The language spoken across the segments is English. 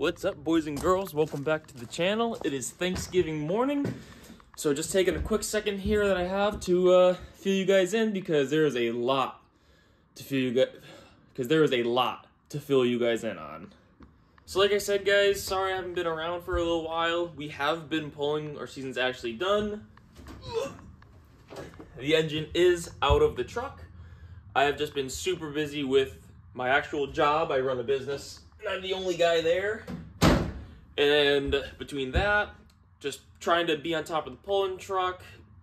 What's up, boys and girls? Welcome back to the channel. It is Thanksgiving morning, so just taking a quick second here that I have to uh, fill you guys in because there is a lot to fill you guys because there is a lot to fill you guys in on. So, like I said, guys, sorry I haven't been around for a little while. We have been pulling. Our season's actually done. The engine is out of the truck. I have just been super busy with my actual job. I run a business, and I'm the only guy there. And between that, just trying to be on top of the pulling truck,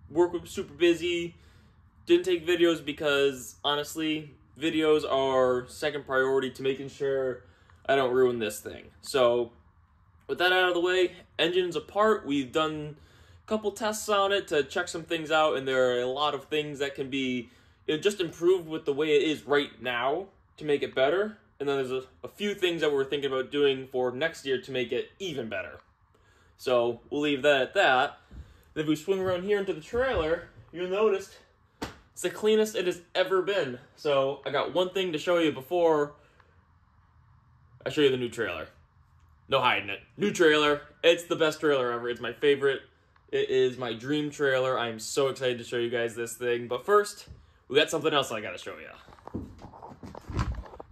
work was super busy. Didn't take videos because honestly, videos are second priority to making sure I don't ruin this thing. So, with that out of the way, engine's apart. We've done a couple tests on it to check some things out, and there are a lot of things that can be you know, just improved with the way it is right now to make it better. And then there's a, a few things that we're thinking about doing for next year to make it even better. So we'll leave that at that. Then if we swing around here into the trailer, you'll notice it's the cleanest it has ever been. So I got one thing to show you before I show you the new trailer. No hiding it. New trailer. It's the best trailer ever. It's my favorite. It is my dream trailer. I am so excited to show you guys this thing. But first, we got something else I gotta show you.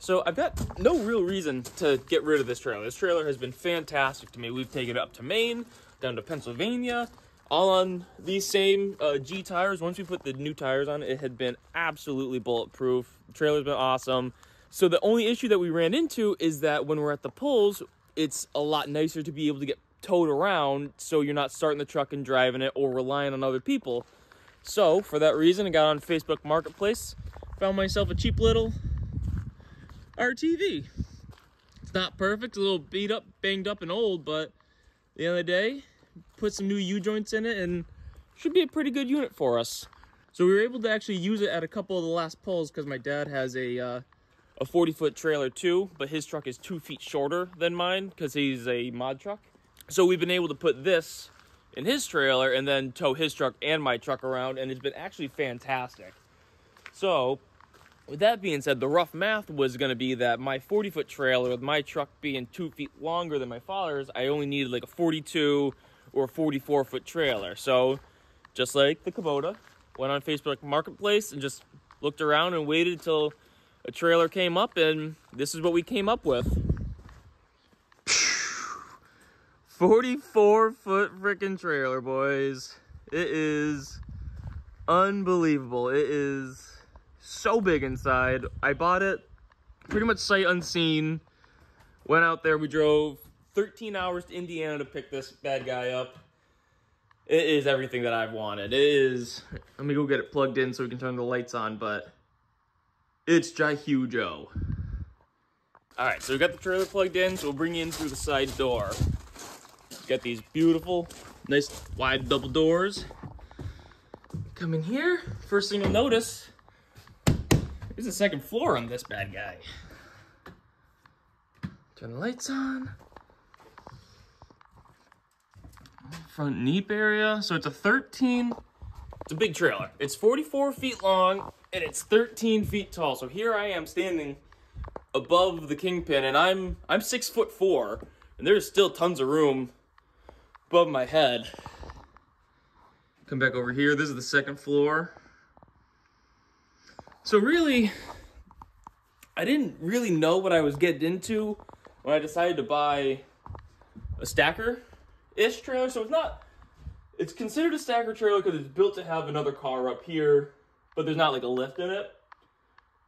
So I've got no real reason to get rid of this trailer. This trailer has been fantastic to me. We've taken it up to Maine, down to Pennsylvania, all on these same uh, G tires. Once we put the new tires on, it had been absolutely bulletproof. The trailer's been awesome. So the only issue that we ran into is that when we're at the pulls, it's a lot nicer to be able to get towed around so you're not starting the truck and driving it or relying on other people. So for that reason, I got on Facebook Marketplace, found myself a cheap little RTV. It's not perfect, a little beat up, banged up, and old, but the the day, put some new U-joints in it and should be a pretty good unit for us. So we were able to actually use it at a couple of the last pulls because my dad has a uh, a 40 foot trailer too, but his truck is two feet shorter than mine because he's a mod truck. So we've been able to put this in his trailer and then tow his truck and my truck around, and it's been actually fantastic. So, with that being said, the rough math was going to be that my 40 foot trailer, with my truck being two feet longer than my father's, I only needed like a 42 or 44 foot trailer. So, just like the Kubota, went on Facebook Marketplace and just looked around and waited until a trailer came up, and this is what we came up with. 44 foot freaking trailer, boys. It is unbelievable. It is so big inside. I bought it pretty much sight unseen. Went out there, we drove 13 hours to Indiana to pick this bad guy up. It is everything that I've wanted. It is, let me go get it plugged in so we can turn the lights on, but it's Joe. All right, so we got the trailer plugged in, so we'll bring you in through the side door. Got these beautiful, nice wide double doors. Come in here. First thing you'll notice is the second floor on this bad guy. Turn the lights on. Front neep area. So it's a 13, it's a big trailer. It's 44 feet long and it's 13 feet tall. So here I am standing above the kingpin and I'm I'm six foot four and there's still tons of room above my head. Come back over here. This is the second floor. So really, I didn't really know what I was getting into when I decided to buy a stacker-ish trailer. So it's not, it's considered a stacker trailer because it's built to have another car up here, but there's not like a lift in it.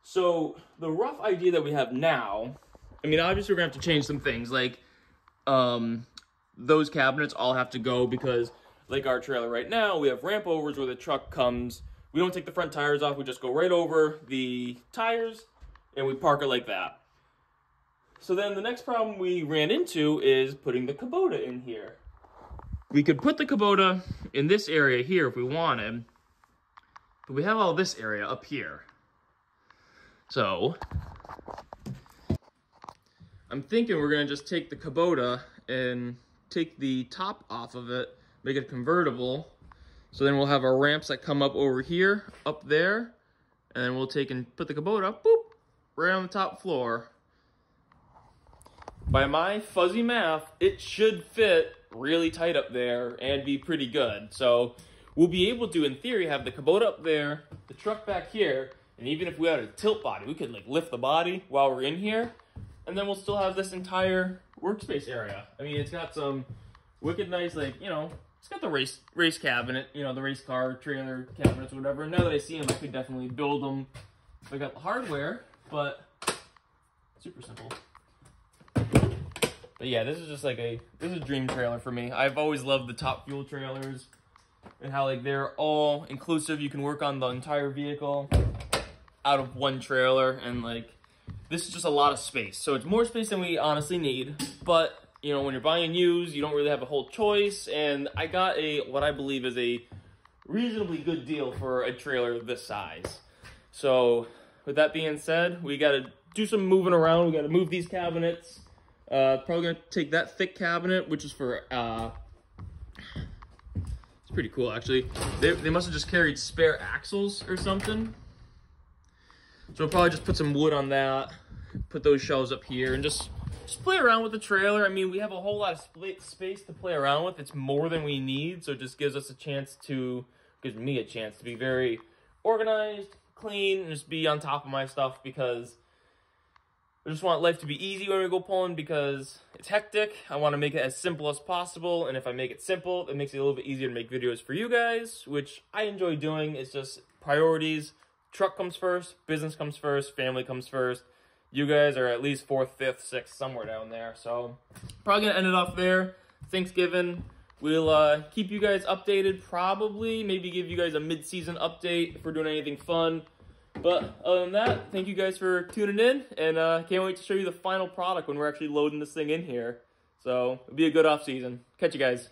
So the rough idea that we have now, I mean, obviously we're gonna have to change some things. Like, um, those cabinets all have to go because like our trailer right now, we have ramp overs where the truck comes. We don't take the front tires off. We just go right over the tires and we park it like that. So then the next problem we ran into is putting the Kubota in here. We could put the Kubota in this area here if we wanted, but we have all this area up here. So I'm thinking we're gonna just take the Kubota and take the top off of it, make it convertible. So then we'll have our ramps that come up over here, up there, and then we'll take and put the Kubota, up, boop, right on the top floor. by my fuzzy math, it should fit really tight up there and be pretty good. So we'll be able to, in theory, have the Kubota up there, the truck back here, and even if we had a tilt body, we could like lift the body while we're in here, and then we'll still have this entire workspace area. I mean, it's got some wicked nice, like, you know, it's got the race race cabinet, you know, the race car trailer cabinets, whatever. Now that I see them, I could definitely build them. I got the hardware, but super simple. But yeah, this is just like a this is a dream trailer for me. I've always loved the top fuel trailers and how like they're all inclusive. You can work on the entire vehicle out of one trailer and like this is just a lot of space. So it's more space than we honestly need, but you know, when you're buying used, you don't really have a whole choice and I got a what I believe is a reasonably good deal for a trailer this size. So with that being said, we got to do some moving around. We got to move these cabinets uh, probably gonna take that thick cabinet, which is for, uh, it's pretty cool actually. They, they must have just carried spare axles or something. So we'll probably just put some wood on that, put those shelves up here, and just, just play around with the trailer. I mean, we have a whole lot of split space to play around with. It's more than we need, so it just gives us a chance to, gives me a chance to be very organized, clean, and just be on top of my stuff because I just want life to be easy when we go pulling because it's hectic. I want to make it as simple as possible. And if I make it simple, it makes it a little bit easier to make videos for you guys, which I enjoy doing. It's just priorities. Truck comes first, business comes first, family comes first. You guys are at least fourth, fifth, sixth, somewhere down there. So probably to end it off there. Thanksgiving. We'll uh, keep you guys updated probably. Maybe give you guys a mid-season update if we're doing anything fun. But other than that, thank you guys for tuning in, and uh, can't wait to show you the final product when we're actually loading this thing in here. So it'll be a good off season. Catch you guys.